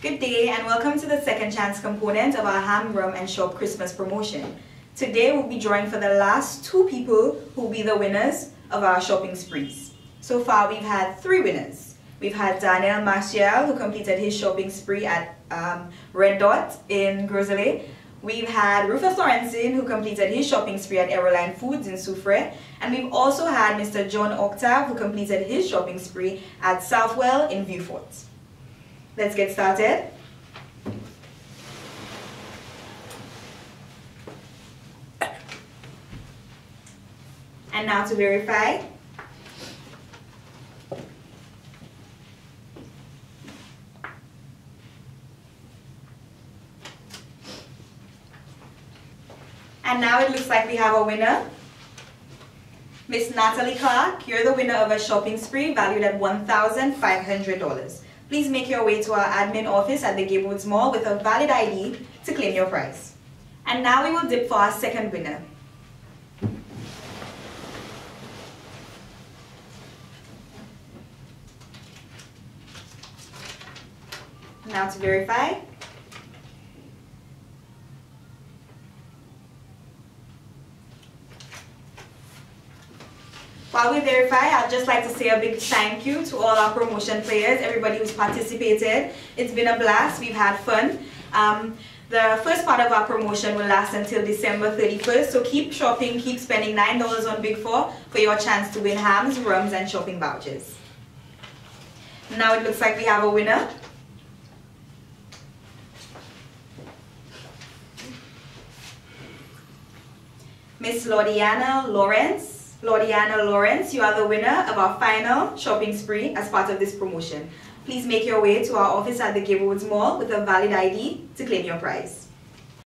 Good day and welcome to the second chance component of our Ham, Rum and Shop Christmas promotion. Today we'll be drawing for the last two people who will be the winners of our shopping sprees. So far we've had three winners. We've had Daniel Martial who completed his shopping spree at um, Red Dot in Gros Islet. We've had Rufus Lorenzen who completed his shopping spree at Aeroline Foods in Soufriere. And we've also had Mr. John Octave who completed his shopping spree at Southwell in Vieux Fort. Let's get started. And now to verify. And now it looks like we have a winner. Miss Natalie Clark, you're the winner of a shopping spree valued at $1,500. Please make your way to our admin office at the Gablewoods Mall with a valid ID to claim your prize. And now we will dip for our second winner. Now to verify. While we verify, I'd just like to say a big thank you to all our promotion players, everybody who's participated. It's been a blast, we've had fun. Um, the first part of our promotion will last until December 31st, so keep shopping, keep spending $9 on Big Four for your chance to win hams, rums, and shopping vouchers. Now it looks like we have a winner. Miss Lordiana Lawrence. Lordiana Lawrence, you are the winner of our final shopping spree as part of this promotion. Please make your way to our office at the Gablewoods Mall with a valid ID to claim your prize.